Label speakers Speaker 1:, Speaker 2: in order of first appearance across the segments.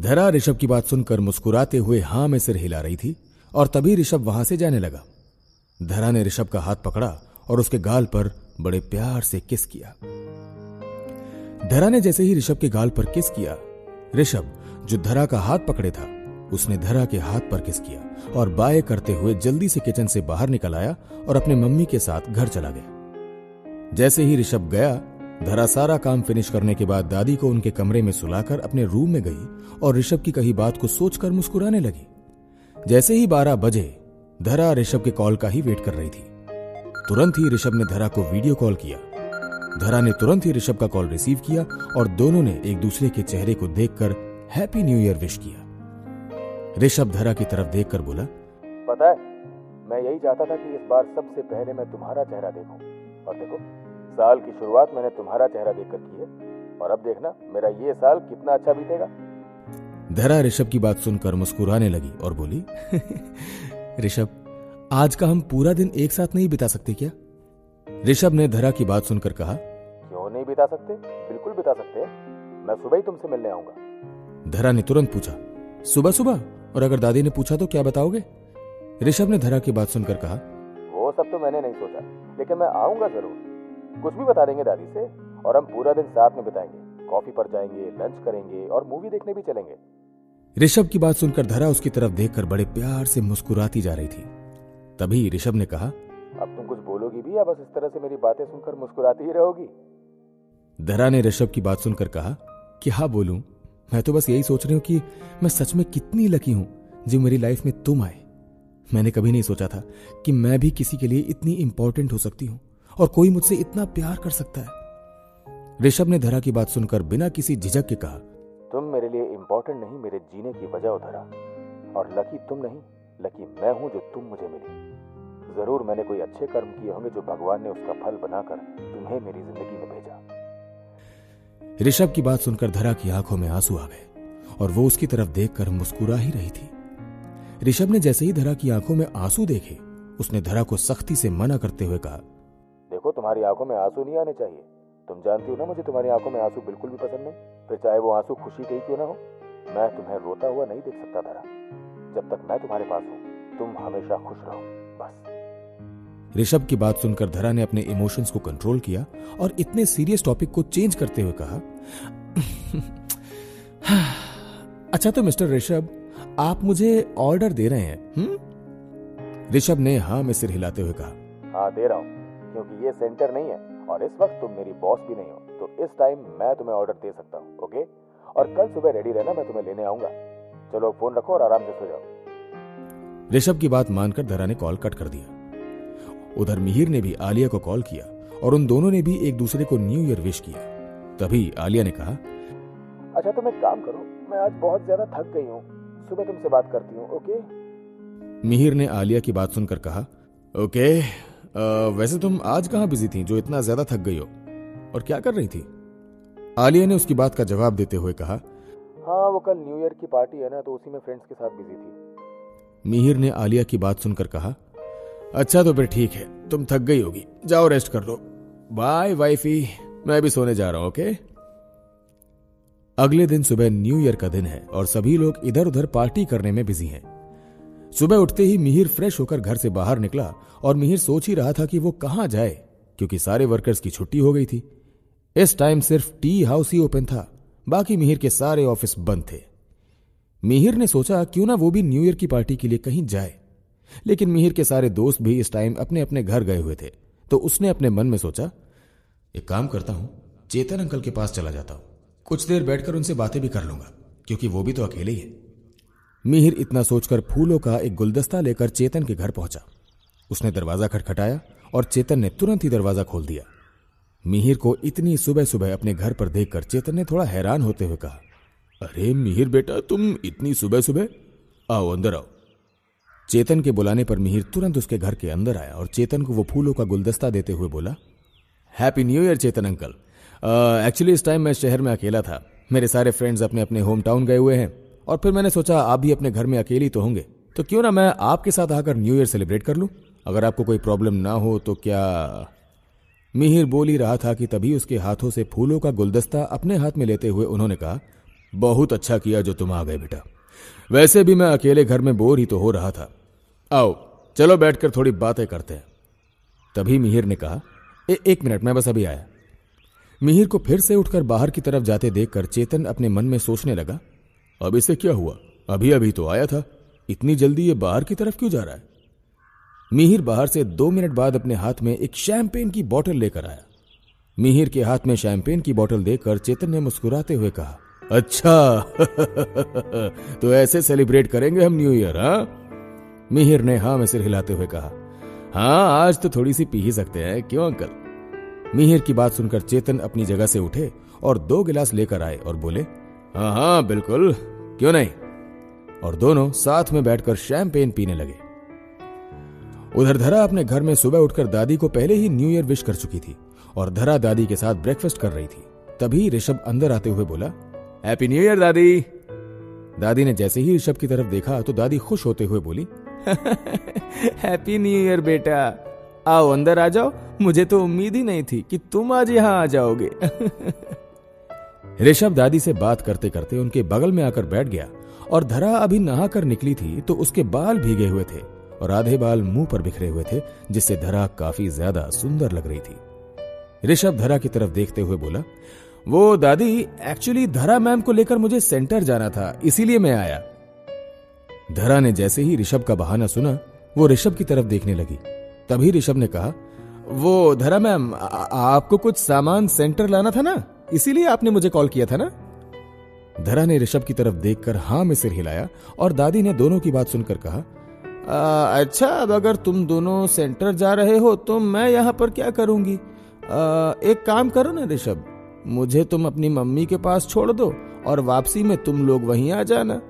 Speaker 1: धरा ऋषभ की बात सुनकर मुस्कुराते हुए हाँ में सिर हिला रही थी और तभी ऋषभ वहाँ से जाने लगा। धरा ने ऋषभ का हाथ पकड़ा और उसके गाल पर बड़े प्यार से किस किया। धरा ने जैसे ही ऋषभ के गाल पर किस किया, ऋषभ, जो धरा का हाथ पकड़े था, उसने धरा के हाथ पर किस किया और बाय करते हुए जल्दी से किचन से बाहर निकल आया और अपने मम्मी के साथ घर चला गया। जैसे ही ऋषभ गया धरा सारा काम फिनिश करने के बाद दादी को उनके कमरे में सुलाकर अपने रूम में गई और ऋषभ की कही बात को सोचकर मुस्कुराने लगी। जैसे ही बारह बजे धरा ऋषभ के कॉल का ही वेट कर रही थी। तुरंत ही ऋषभ ने धरा को वीडियो कॉल किया। धरा ने तुरंत ही ऋषभ का कॉल रिसीव किया और दोनों ने एक दूसरे के चेहरे को देखकर हैप्पी न्यू ईयर विश किया। ऋषभ धरा की तरफ़ देखकर बोला,
Speaker 2: पता है, मैं यही चाहता था कि इस बार सबसे पहले मैं तुम्हारा चेहरा देखूँ। और देखो साल की शुरुआत मैंने तुम्हारा चेहरा देखकर की है और अब देखना मेरा ये साल कितना अच्छा बीतेगा।
Speaker 1: धरा ऋषभ की बात सुनकर मुस्कुराने लगी और बोली ऋषभ आज का हम पूरा दिन एक साथ नहीं बिता सकते क्या? ऋषभ ने धरा की बात सुनकर कहा
Speaker 2: क्यों नहीं बिता सकते? बिल्कुल बिता सकते मैं सुबह ही तुमसे मिलने आऊँगा।
Speaker 1: धरा ने तुरंत पूछा सुबह सुबह? और अगर दादी ने पूछा तो क्या बताओगे? ऋषभ ने धरा की बात सुनकर कहा
Speaker 2: वो सब तो मैंने नहीं सोचा लेकिन मैं आऊँगा ज़रूर। कुछ भी बता देंगे दादी से और हम पूरा दिन साथ में बिताएँगे। कॉफ़ी पर जाएँगे लंच करेंगे और मूवी देखने भी चलेंगे।
Speaker 1: ऋषभ की बात सुनकर धरा उसकी तरफ़ देखकर बड़े प्यार से मुस्कुराती जा रही थी। तभी ऋषभ ने कहा
Speaker 2: अब तुम कुछ बोलोगी भी या बस इस तरह से मेरी बातें सुनकर मुस्कुराती ही रहोगी?
Speaker 1: धरा ने ऋषभ की बात सुनकर कहा क्या बोलूँ मैं तो बस यही सोच रही हूँ कि मैं सच में कितनी लकी हूँ जो मेरी लाइफ में तुम आए। मैंने कभी नहीं सोचा था कि मैं भी किसी के लिए इतनी इंपॉर्टेंट हो सकती हूँ। और कोई मुझसे इतना प्यार कर सकता है? ऋषभ ने धरा की बात सुनकर बिना किसी झिझक के कहा
Speaker 2: तुम मेरे लिए इम्पोर्टेंट नहीं मेरे जीने की वजह हो धरा और लकी तुम नहीं लकी मैं हूँ जो तुम मुझे मिली। ज़रूर मैंने कोई अच्छे कर्म किए होंगे जो भगवान ने उसका फल बनाकर तुम्हें मेरी ज़िंदगी में भेजा।
Speaker 1: ऋषभ की बात सुनकर धरा की आँखों में आँसू आ गए और वो उसकी तरफ़ देखकर मुस्कुरा ही रही थी। ऋषभ ने जैसे ही धरा की आँखों में आँसू देखे उसने धरा को सख्ती से मना करते हुए कहा
Speaker 2: देखो तुम्हारी आँखों में आँसू नहीं आने चाहिए। तुम जानती हो ना मुझे तुम्हारी आँखों में आँसू बिल्कुल भी पसंद नहीं। फिर चाहे वो आँसू खुशी के ही क्यों ना हो। मैं तुम्हें रोता हुआ नहीं देख सकता धरा जब तक मैं तुम्हारे पास हूँ तुम हमेशा खुश रहो बस।
Speaker 1: ऋषभ की बात सुनकर धरा ने अपने इमोशंस को कंट्रोल किया और इतने सीरियस टॉपिक को चेंज करते हुए कहा अच्छा तो मिस्टर ऋषभ आप मुझे ऑर्डर दे रहे हैं हम्म? ऋषभ ने हाँ में सिर हिलाते हुए कहा
Speaker 2: हाँ दे रहा हूँ। क्योंकि ये सेंटर नहीं है और इस वक्त तुम मेरी बॉस भी नहीं हो तो इस टाइम मैं तुम्हें ऑर्डर दे सकता हूँ ओके और कल सुबह रेडी रहना मैं तुम्हें लेने आऊँगा। चलो फ़ोन रखो और आराम से सो जाओ।
Speaker 1: ऋषभ की बात मानकर धरा ने कॉल कट कर दिया। उधर मिहिर ने भी आलिया को कॉल किया और उन दोनों ने भी एक दूसरे को न्यू ईयर विश किया। तभी आलिया ने कहा
Speaker 2: अच्छा तुम एक काम करो मैं आज बहुत ज़्यादा थक गई हूँ। सुबह तुमसे बात करती हूँ ओके
Speaker 1: मिहिर ने आलिया की बात सुनकर कहा ओके आ, वैसे तुम आज कहाँ बिज़ी थी जो इतना ज़्यादा थक गई हो? और क्या कर रही थी? आलिया ने उसकी बात का जवाब देते हुए कहा
Speaker 2: हाँ वो कल न्यू ईयर की पार्टी है ना तो उसी में फ्रेंड्स के साथ बिज़ी थी।
Speaker 1: मिहिर ने आलिया की बात सुनकर कहा अच्छा तो फिर ठीक है तुम थक गई होगी जाओ रेस्ट कर लो। बाय वाइफी मैं भी सोने जा रहा हूँ ओके अगले दिन सुबह न्यू ईयर का दिन है और सभी लोग इधर उधर पार्टी करने में बिज़ी हैं। सुबह उठते ही मिहिर फ्रेश होकर घर से बाहर निकला और मिहिर सोच ही रहा था कि वो कहाँ जाए, क्योंकि सारे वर्कर्स की छुट्टी हो गई थी। इस टाइम सिर्फ़ टी हाउस ही ओपन था, बाकी मिहिर के सारे ऑफ़िस बंद थे। मिहिर ने सोचा, क्यों ना वो भी न्यू ईयर की पार्टी के लिए कहीं जाए। लेकिन मिहिर के सारे दोस्त भी इस टाइम अपने अपने घर गए हुए थे तो उसने अपने मन में सोचा, एक काम करता हूँ, चेतन अंकल के पास चला जाता हूँ। कुछ देर बैठकर उनसे बातें भी कर लूँगा, क्योंकि वो भी तो अकेले ही है। मिहिर इतना सोचकर फूलों का एक गुलदस्ता लेकर चेतन के घर पहुँचा। उसने दरवाज़ा खटखटाया और चेतन ने तुरंत ही दरवाज़ा खोल दिया। मिहिर को इतनी सुबह सुबह अपने घर पर देखकर चेतन ने थोड़ा हैरान होते हुए कहा, अरे मिहिर बेटा, तुम इतनी सुबह सुबह आओ, अंदर आओ। चेतन के बुलाने पर मिहिर तुरंत उसके घर के अंदर आया और चेतन को वो फूलों का गुलदस्ता देते हुए बोला happy new year Chetan uncle. Actually इस टाइम मैं शहर में अकेला था। मेरे सारे फ्रेंड्स अपने अपने होम टाउन गए हुए हैं। और फिर मैंने सोचा आप भी अपने घर में अकेली तो होंगे। तो क्यों ना मैं आपके साथ आकर न्यू ईयर सेलिब्रेट कर लूँ? अगर आपको कोई प्रॉब्लम ना हो तो क्या मिहिर बोल ही रहा था कि तभी उसके हाथों से फूलों का गुलदस्ता अपने हाथ में लेते हुए उन्होंने कहा बहुत अच्छा किया जो तुम आ गए बेटा। वैसे भी मैं अकेले घर में बोर ही तो हो रहा था। आओ चलो बैठकर थोड़ी बातें करते हैं। तभी मिहिर ने कहा ए, एक मिनट मैं बस अभी आया। मिहिर को फिर से उठकर बाहर की तरफ़ जाते देखकर चेतन अपने मन में सोचने लगा अब इसे क्या हुआ? अभी अभी तो आया था। इतनी जल्दी ये बाहर की तरफ़ क्यों जा रहा है? मिहिर बाहर से दो मिनट बाद अपने हाथ में एक शैंपेन की बोतल लेकर आया। मिहिर के हाथ में शैंपेन की बोतल देखकर चेतन ने मुस्कुराते हुए कहा अच्छा तो ऐसे सेलिब्रेट करेंगे हम न्यू ईयर हाँ? मिहिर ने हाँ में सिर हिलाते हुए कहा हाँ आज तो थोड़ी सी पी ही सकते हैं। क्यों, अंकल? मिहिर की बात सुनकर चेतन अपनी जगह से उठे और दो गिलास लेकर आए और बोले हाँ हाँ बिल्कुल। क्यों नहीं? और दोनों साथ में बैठकर शैंपेन पीने लगे। उधर धरा अपने घर में सुबह उठकर दादी को पहले ही न्यू ईयर विश कर चुकी थी और धरा दादी के साथ ब्रेकफास्ट कर रही थी। तभी ऋषभ अंदर आते हुए बोला हैप्पी न्यू ईयर दादी! दादी ने जैसे ही ऋषभ की तरफ़ देखा तो दादी खुश होते हुए बोली हैप्पी न्यू ईयर बेटा। आओ अंदर आ जाओ। मुझे तो उम्मीद ही नहीं थी कि तुम आज यहाँ आ जाओगे। ऋषभ दादी से बात करते करते उनके बगल में आकर बैठ गया और धरा अभी नहाकर निकली थी तो उसके बाल भीगे हुए थे और आधे बाल मुँह पर बिखरे हुए थे, जिससे धरा काफ़ी ज़्यादा सुंदर लग रही थी। ऋषभ धरा की तरफ़ देखते हुए बोला, वो दादी एक्चुअली धरा मैम को लेकर मुझे सेंटर जाना था, इसीलिए मैं आया। धरा ने जैसे ही ऋषभ का बहाना सुना, वो ऋषभ की तरफ़ देखने लगी। तभी ऋषभ ने कहा, वो धरा मैम आपको कुछ सामान सेंटर लाना था ना? इसीलिए आपने मुझे कॉल किया था ना? धरा ने ऋषभ की तरफ़ देखकर हाँ में सिर हिलाया और दादी ने दोनों की बात सुनकर कहा आ, अच्छा अब अगर तुम दोनों सेंटर जा रहे हो तो मैं यहाँ पर क्या करूँगी? आ, एक काम करो ना ऋषभ मुझे तुम अपनी मम्मी के पास छोड़ दो और वापसी में तुम लोग वहीं आ जाना.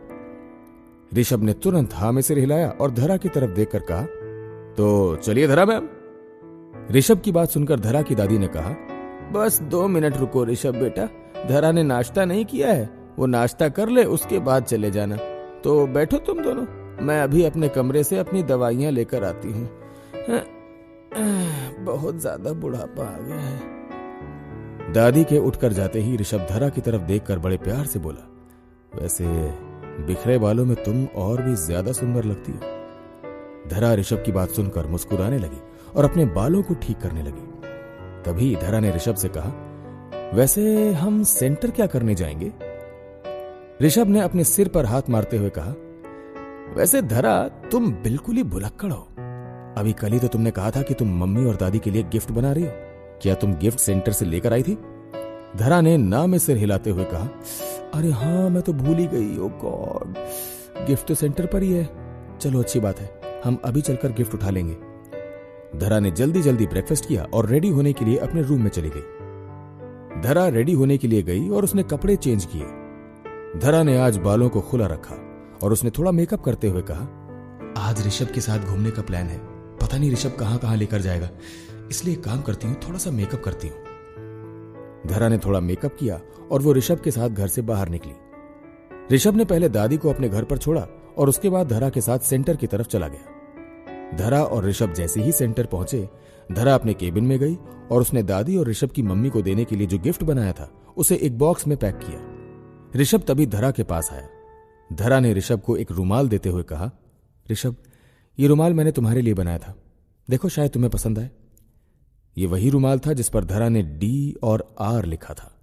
Speaker 1: ऋषभ ने तुरंत हा में सिर हिलाया और धरा की तरफ़ देखकर कहा तो चलिए धरा मैम. ऋषभ की बात सुनकर धरा की दादी ने कहा बस दो मिनट रुको ऋषभ बेटा, धरा ने नाश्ता नहीं किया है, वो नाश्ता कर ले, उसके बाद चले जाना। तो बैठो तुम दोनों, मैं अभी अपने कमरे से अपनी दवाइयाँ लेकर आती हूँ। बहुत ज़्यादा बुढ़ापा आ गया है। दादी के उठकर जाते ही ऋषभ धरा की तरफ़ देखकर बड़े प्यार से बोला, वैसे बिखरे बालों में तुम और भी ज़्यादा सुंदर लगती हो। धरा ऋषभ की बात सुनकर मुस्कुराने लगी और अपने बालों को ठीक करने लगी। तभी धरा ने ऋषभ से कहा, वैसे हम सेंटर क्या करने जाएँगे? ऋषभ ने अपने सिर पर हाथ मारते हुए कहा, वैसे धरा, तुम बिल्कुल ही भुलक्कड़ हो। अभी कल ही तो तुमने कहा था कि तुम मम्मी और दादी के लिए गिफ्ट बना रही हो। क्या तुम गिफ्ट सेंटर से लेकर आई थी? धरा ने ना में सिर हिलाते हुए कहा, अरे हाँ मैं तो भूल ही गई, ओ गॉड। गिफ्ट तो सेंटर पर ही है। चलो, अच्छी बात है। हम अभी चलकर गिफ्ट उठा लेंगे। धरा ने जल्दी जल्दी ब्रेकफास्ट किया और रेडी होने के लिए अपने रूम में चली गई। धरा रेडी होने के लिए गई और उसने कपड़े चेंज किए। धरा ने आज बालों को खुला रखा और उसने थोड़ा मेकअप करते हुए कहा, आज ऋषभ के साथ घूमने का प्लान है। पता नहीं ऋषभ कहाँ कहाँ लेकर जाएगा। इसलिए काम करती हूँ, थोड़ा सा मेकअप करती हूँ। धरा ने थोड़ा मेकअप किया और वो ऋषभ के साथ घर से बाहर निकली। ऋषभ ने पहले दादी को अपने घर पर छोड़ा और उसके बाद धरा के साथ सेंटर की तरफ़ चला गया। धरा और ऋषभ जैसे ही सेंटर पहुँचे, धरा अपने केबिन में गई और उसने दादी और ऋषभ की मम्मी को देने के लिए जो गिफ्ट बनाया था, उसे एक बॉक्स में पैक किया। ऋषभ तभी धरा के पास आया। धरा ने ऋषभ को एक रुमाल देते हुए कहा, ऋषभ, ये रुमाल मैंने तुम्हारे लिए बनाया था। देखो, शायद तुम्हें पसंद आए। ये वही रुमाल था जिस पर धरा ने डी और आर लिखा था।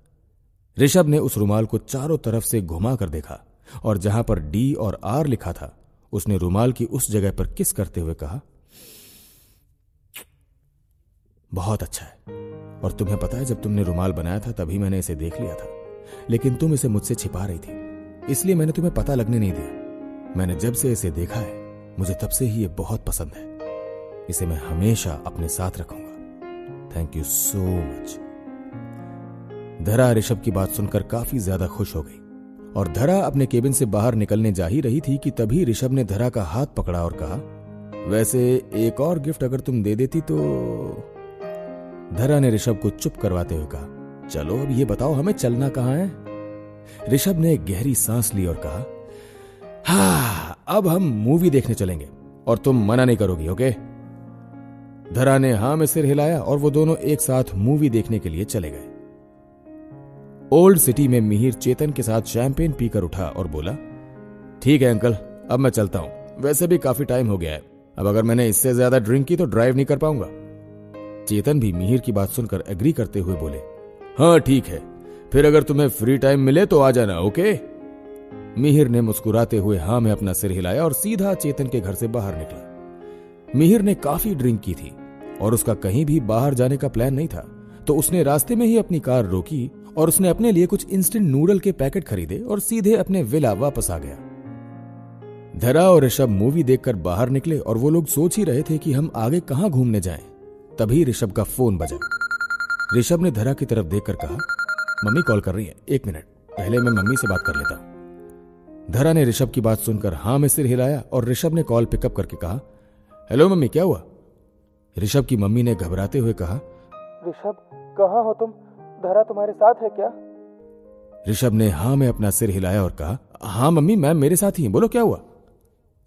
Speaker 1: ऋषभ ने उस रुमाल को चारों तरफ़ से घुमा कर देखा और जहाँ पर डी और आर लिखा था उसने रुमाल की उस जगह पर किस करते हुए कहा, बहुत अच्छा है। और तुम्हें पता है, जब तुमने रुमाल बनाया था, तभी मैंने इसे देख लिया था। लेकिन तुम इसे मुझसे छिपा रही थी। इसलिए मैंने तुम्हें पता लगने नहीं दिया। मैंने जब से इसे देखा है, मुझे तब से ही ये बहुत पसंद है। इसे मैं हमेशा अपने साथ रखूँगा। थैंक यू सो मच धरा ऋषभ की बात सुनकर काफ़ी ज़्यादा खुश हो गई। और धरा अपने केबिन से बाहर निकलने जा ही रही थी कि तभी ऋषभ ने धरा का हाथ पकड़ा और कहा, वैसे एक और गिफ्ट अगर तुम दे देती तो धरा ने ऋषभ को चुप करवाते हुए कहा, चलो अब ये बताओ हमें चलना कहाँ है? ऋषभ ने गहरी सांस ली और कहा, हा, अब हम मूवी देखने चलेंगे और तुम मना नहीं करोगी, ओके? धरा ने हाँ में सिर हिलाया और वो दोनों एक साथ मूवी देखने के लिए चले गए। ओल्ड सिटी में मिहिर चेतन के साथ शैंपेन पीकर उठा और बोला, ठीक है, अंकल, अब मैं चलता हूँ। वैसे भी काफ़ी टाइम हो गया है। अब अगर मैंने इससे ज़्यादा ड्रिंक की तो ड्राइव नहीं कर पाऊँगा। चेतन भी मिहिर की बात सुनकर एग्री करते हुए बोले हाँ ठीक है। फिर अगर तुम्हें फ्री टाइम मिले तो आ जाना, ओके? मिहिर ने मुस्कुराते हुए हाँ में अपना सिर हिलाया और सीधा चेतन के घर से बाहर निकला। मिहिर ने काफ़ी ड्रिंक की थी और उसका कहीं भी बाहर जाने का प्लान नहीं था तो उसने रास्ते में ही अपनी कार रोकी और उसने अपने लिए कुछ इंस्टेंट नूडल के पैकेट खरीदे और सीधे अपने विला वापस आ गया। धरा और ऋषभ मूवी देखकर बाहर निकले और वो लोग सोच ही रहे थे कि हम आगे कहाँ घूमने जाएँ। तभी ऋषभ का फ़ोन बजा। ऋषभ ने धरा की तरफ़ देखकर कहा, मम्मी कॉल कर रही है, एक मिनट पहले मैं मम्मी से बात कर लेता धरा ने ऋषभ की बात सुनकर हाँ में सिर हिलाया और ऋषभ ने कॉल पिकअप करके कहा हेलो मम्मी, क्या हुआ? ऋषभ की मम्मी ने घबराते हुए कहा,
Speaker 2: ऋषभ, कहाँ हो तुम? धरा तुम्हारे साथ है क्या?
Speaker 1: ऋषभ ने हाँ में अपना सिर हिलाया और कहा हाँ मम्मी मैम मेरे साथ ही बोलो क्या हुआ?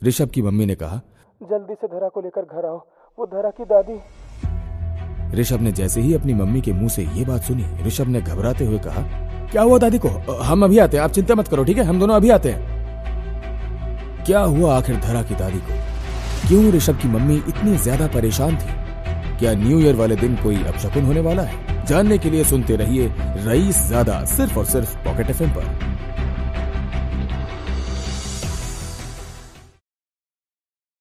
Speaker 1: ऋषभ की मम्मी ने कहा
Speaker 2: जल्दी से धरा को लेकर घर आओ वो धरा की दादी
Speaker 1: ऋषभ ने जैसे ही अपनी मम्मी के मुँह से ये बात सुनी ऋषभ ने घबराते हुए कहा क्या हुआ दादी को? हम अभी आते हैं आप चिंता मत करो ठीक है? हम दोनों अभी आते हैं। क्या हुआ आखिर धरा की दादी को? क्यों ऋषभ की मम्मी इतनी ज़्यादा परेशान थी? क्या न्यू ईयर वाले दिन कोई अपशकुन होने वाला है? जानने के लिए सुनते रहिए रईस ज़्यादा सिर्फ़ और सिर्फ़ पॉकेट एफ़ पर।